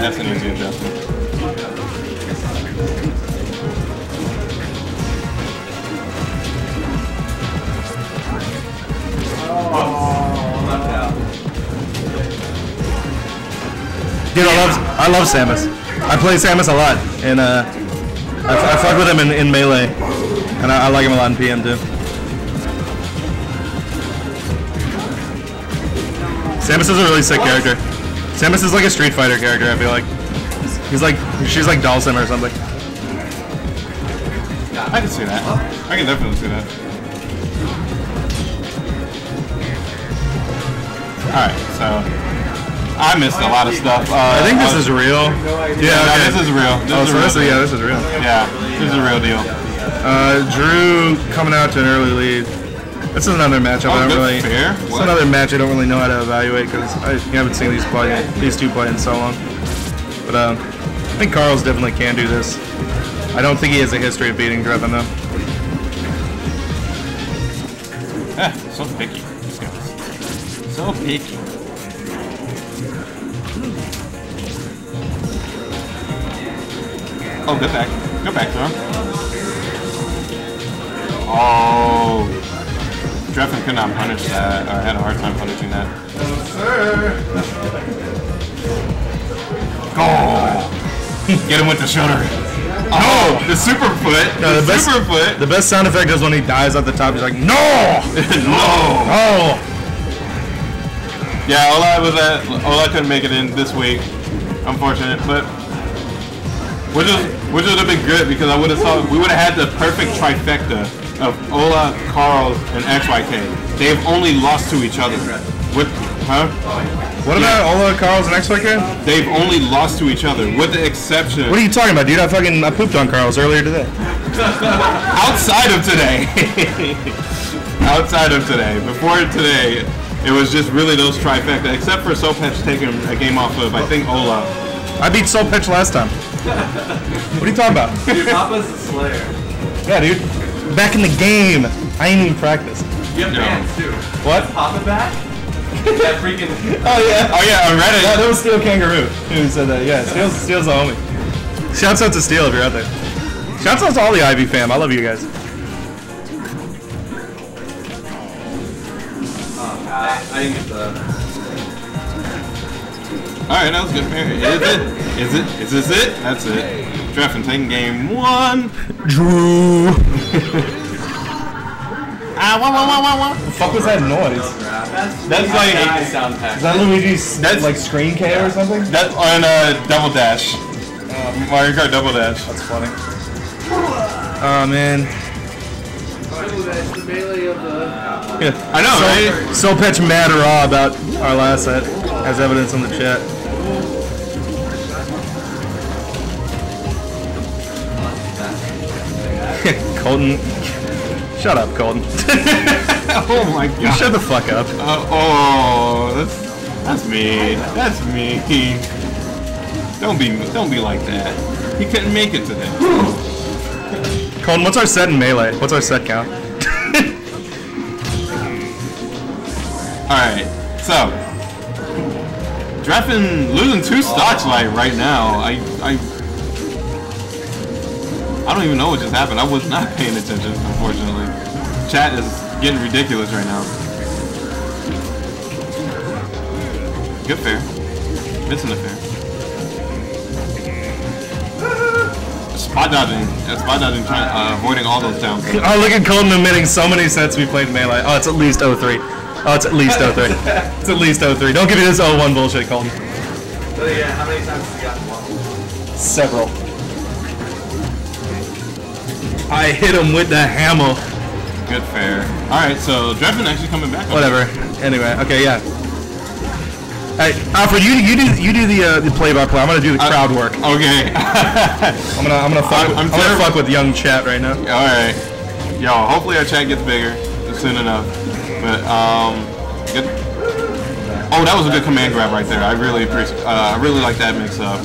that's an easy adjustment. Dude, I love I love Samus. I play Samus a lot, and uh, I, I fuck with him in, in melee, and I, I like him a lot in PM too. Samus is a really sick character. Samus is like a Street Fighter character. I feel like he's like she's like Dhalsim or something. I can see that. I can definitely see that. Alright, so I missed a lot of stuff. Uh, I think this is real. Yeah, Yeah, no, this is real. This Oh, is so real this is, yeah, this is real. Yeah, this is a real deal. Uh, Drew coming out to an early lead. This is another matchup. Oh, I don't really. fair. It's What? another match I don't really know how to evaluate because I haven't seen these play these two play in so long. But um, I think Carls definitely can do this. I don't think he has a history of beating Drephen though. Eh, so picky. So picky. Oh, good back. Good back throw. Oh. Drephen could not punish that, or had a hard time punishing that. Oh! Get him with the shoulder. Oh, the super foot. No, the, the best- super foot. The best sound effect is when he dies at the top. He's like, no, no. oh. Yeah, Ola was at Ola couldn't make it in this week, unfortunate, but which is which would have been good because I would have saw we would have had the perfect trifecta of Ola, Carl, and XYK. They've only lost to each other. With huh? What about Ola, Carls, and XYK? They've only lost to each other, with the exception What are you talking about, dude? I fucking I pooped on Carls earlier today. outside of today. outside of today. Before today, it was just really those trifecta, except for Sopetch taking a game off of I think Ola. I beat Soul Pitch last time. what are you talking about? Dude, Papa's a slayer. Yeah, dude. Back in the game. I ain't even practiced. You have No. fans too. What? Papa back? that freaking. Oh yeah. Oh yeah, on Reddit. Yeah, that was Steel Kangaroo who said that. Yeah, Steel's, Steel's the homie. Shouts out to Steel if you're out there. Shouts out to all the Ivy fam. I love you guys. Oh, I, I didn't get the. Alright, that was good. Is it? Is it? Is this it? That's it. Drephen taking game one. Drew. Ah, wah, wah, wah, wah, wah. The fuck was that noise? That's like I sound pack. Is that Luigi's That's- like screen K or something? that's on uh, Double Dash. Mario Kart Double Dash. That's funny. Oh man. It's the melee of the. Yeah. I know, so, right? So pitch mad or raw about our last set, as evidence in the chat. Colton. Shut up, Colton. oh my god. you shut the fuck up. Uh, oh, that's that's me. That's me. Don't be don't be like that. He couldn't make it today. Colton, what's our set in melee? What's our set count? All right, so Drephen losing two stocks like right now. I I I don't even know what just happened. I was not paying attention, unfortunately. Chat is getting ridiculous right now. Good fair. Missing the fair. Spot dodging. Yeah, spot dodging, trying, uh, avoiding all those downs. Oh, look at Colton admitting so many sets we played melee. Oh, it's at least 03. Oh, it's at least 03. it's at least 03. Don't give me this 01 bullshit, Colton. So yeah, how many times has he gotten one? Several. I hit him with the hammer. Good fair. Alright, so Drephen actually coming back. Whatever. Anyway, okay, yeah. Hey, Alfred, you you do you do the uh, the play by play. I'm gonna do the crowd work. Okay. I'm gonna I'm gonna fuck I'm- with, I'm I'm, gonna fuck with young chat right now. Alright. Yo, hopefully our chat gets bigger soon enough. But, um, good. Oh, that was a good command grab right there. I really appreciate, uh, I really like that mix up.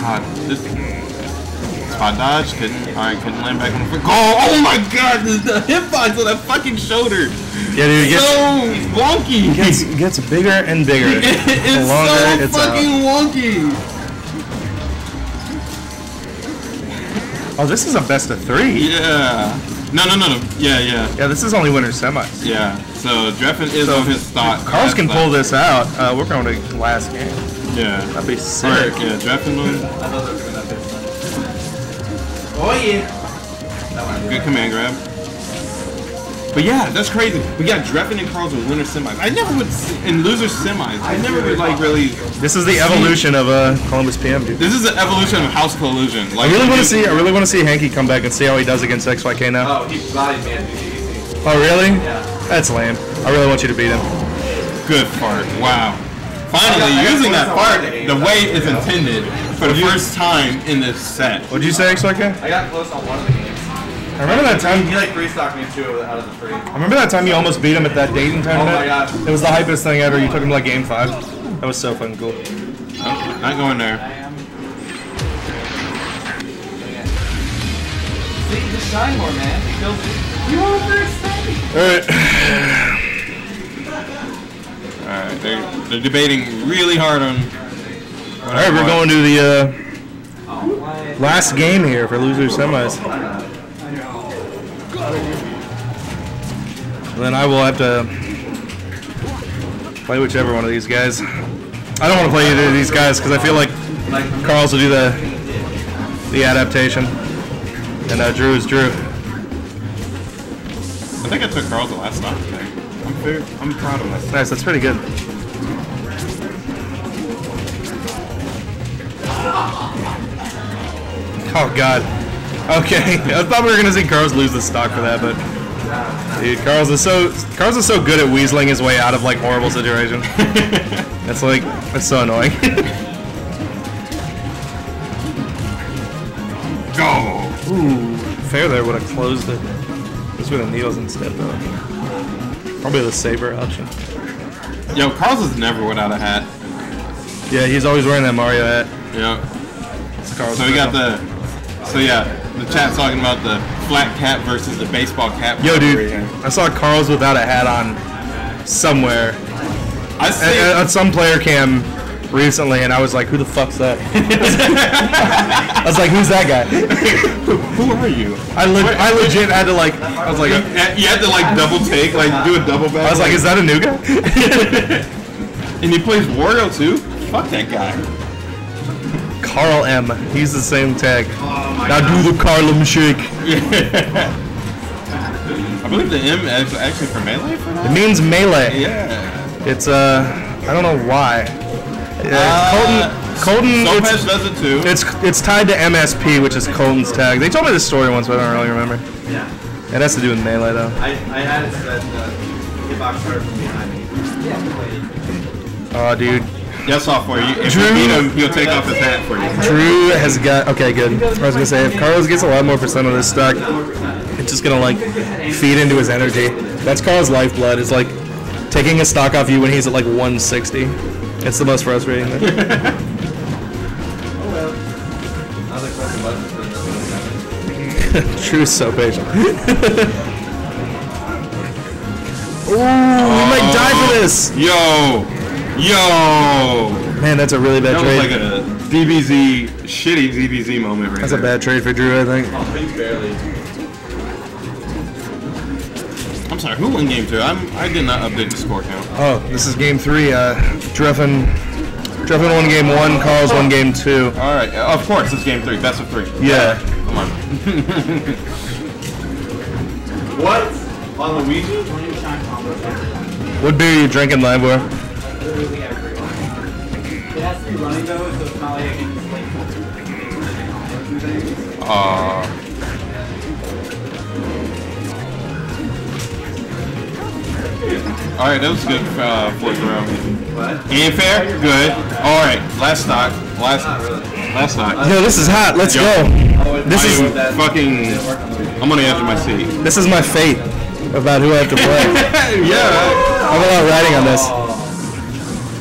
God, this, this Spot dodge, couldn't. Alright, couldn't land back on the foot. Goal! Oh my god, the, the hitbox on that fucking shoulder! Yeah, dude, it gets, so wonky! gets, gets bigger and bigger. it's the longer so it's out. fucking wonky! Oh, this is a best of three. Yeah. No, no, no, no. Yeah, yeah, Yeah, this is only winner semis. yeah. So Drephen is So on his stock. Carlos can pull this out. Uh, we're going to last game. Yeah. That'd be sick. Alright, yeah, Drephen won. I thought they were doing that bitch. Oh yeah. That one. Good command grab. But yeah, that's crazy. We got Drephen and Carls in winner semis. I never would, s- in loser semis, I never would like really. This is the evolution of uh, Columbus PM, dude. This is the evolution of House Collusion. Like, I really want to see. I really want to see Hanky come back and see how he does against XYK now. Oh, he bodied me at Oh, really? Yeah. That's lame. I really want you to beat him. Good fart. Wow. Finally, got using that points on fart one game. the way it's intended for the first time in this set. What'd you say, XYK? I got close on one of the games. I remember that time. He like free stocked me two out of the three. I remember that time you almost beat him at that Dayton tournament. Oh my God. It was the hypest thing ever. You took him to like game five. That was so fucking cool. Oh, not going there. See, just shine more, man. He kills it. You are very exciting. All right. Alright, they're, they're debating really hard on. All right, we're going to the uh, last game here for loser semis. And then I will have to play whichever one of these guys. I don't want to play either of these guys because I feel like Carls will do the the adaptation, and uh, Drew is Drew. I think I took Carls the last stop today. I'm fair. I'm proud of myself. Nice, that's pretty good. Oh god. Okay, I thought we were gonna see Carlos lose the stock for that, but dude, Carlos is so Carlos is so good at weaseling his way out of like horrible situations. It's like it's so annoying. Go! Ooh, fair there would have closed it. This with the needles instead though. Probably the saber option. Yo, Carls is never without a hat. Yeah, he's always wearing that Mario hat. Yeah. Carlos So we got the. So yeah, the chat's talking about the flat cap versus the baseball cap. Yo, dude. I saw Carls without a hat on somewhere I at, say. at some player cam recently, and I was like, "Who the fuck's that?" I was like, "Who's that guy?" Who are you? I le- I legit had to like, I was like, You you had to like double take, like do a double back. I was like, "Is that a new guy?" and he plays Wario too. Fuck that guy. Carl M. He's the same tag. now do the Carlem shake. I believe the M is actually for melee for It means melee. Yeah. It's uh, I don't know why. Uh, Uh, Colton, Colton, Sopash it's, does it too. it's it's tied to MSP, which is Colton's tag. They told me this story once, but I don't really remember. Yeah. It has to do with melee though. I, I had it set uh, hitbox started from behind me. Oh, dude. Yes, off for you. If Drew- you beat him, he'll take off his hat for you. Drew has got okay, good. I was gonna say if Carlos gets a lot more percent of this stock, it's just gonna like feed into his energy. That's Carlos' lifeblood. Is like taking a stock off you when he's at like 160. It's the most frustrating thing. I was like buttons for the seven. Drew's so patient. Ooh, we might die for this. Yo, yo. Man, that's a really bad That was trade. like a DBZ, shitty DBZ moment right that's a bad trade for Drew, I think. Oh, he barely. I'm sorry, who won game two? I'm, I did not update the score count. Oh, this is game three. Uh, Drephen, Drephen won game one. Carls won game two. All right, uh, of course, it's game three. Best of three. Yeah. Come on. What? On Luigi? What beer are you drinking, Lambo? Literally everyone. It has to be running though, so it's not like I can just like. Uh, all right, that was a good uh, fourth round. What? And fair, good. All right, last stock, last, last stock. Yo, this is hot. Let's Yo. go. This I is- fucking. I'm edge of my seat. This is my fate about who I have to play. yeah. I'm a lot riding on this.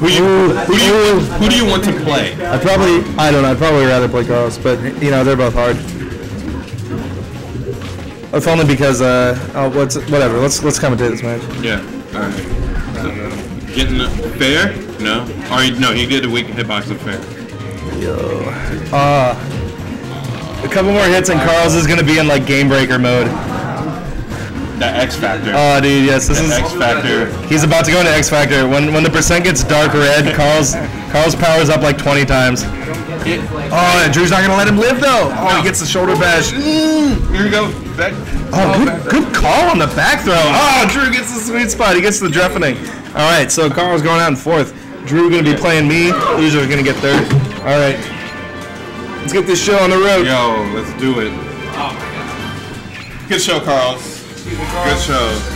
Who you who do you who do you want to play? I probably, I don't know. I'd probably rather play Carlos, but you know they're both hard. If only because uh, oh, what's whatever. Let's let's commentate this match. Yeah. All right. So, getting fair? No. Or he, no, he did a weak hitbox of fair. Yo. Uh, a couple more hits and Carls is gonna be in like game breaker mode. That X factor. Oh, dude, yes, this is. X factor. He's about to go into X Factor. When when the percent gets dark red, Carls Carls powers up like 20 times. Oh, and Drew's not gonna let him live though. Oh, he gets the shoulder bash. Mm. Here we go. Back. Oh, oh good, good call on the back throw. Oh, Drew gets the sweet spot. He gets the dreffening. All right, so Carls going out in fourth. Drew gonna be playing me. Loser gonna get third. All right, let's get this show on the road. Yo, let's do it. Good show, Carlos. Good show.